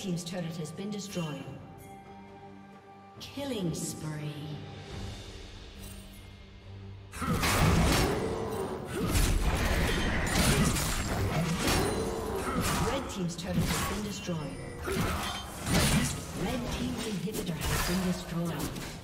Team's turret has been destroyed. Killing spree. Red team's turret has been destroyed. Red team's inhibitor has been destroyed.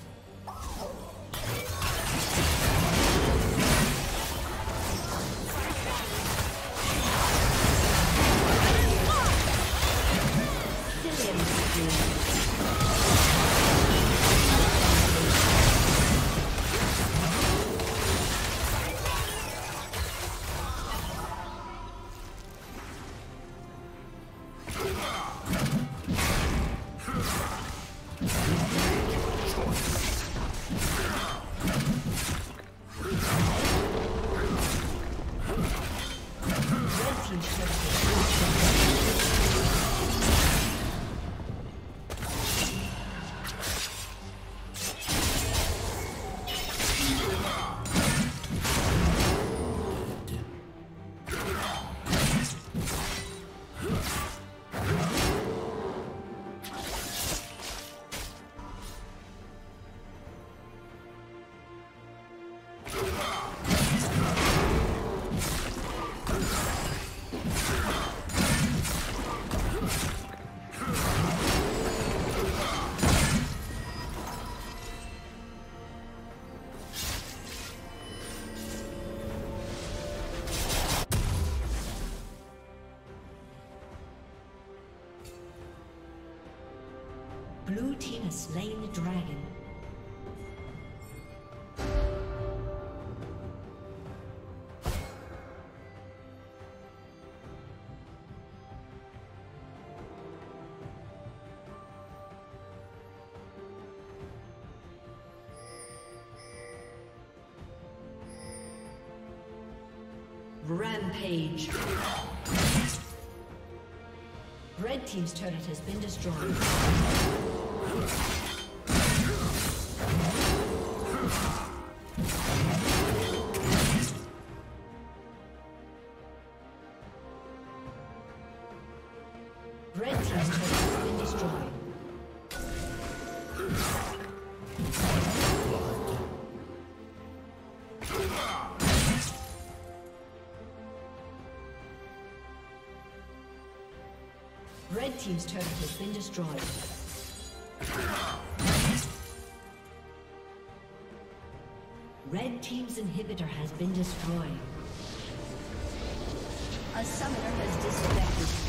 Slain the dragon. Rampage. Red Team's turret has been destroyed. Team's turret has been destroyed. Red Team's inhibitor has been destroyed. A summoner has disconnected.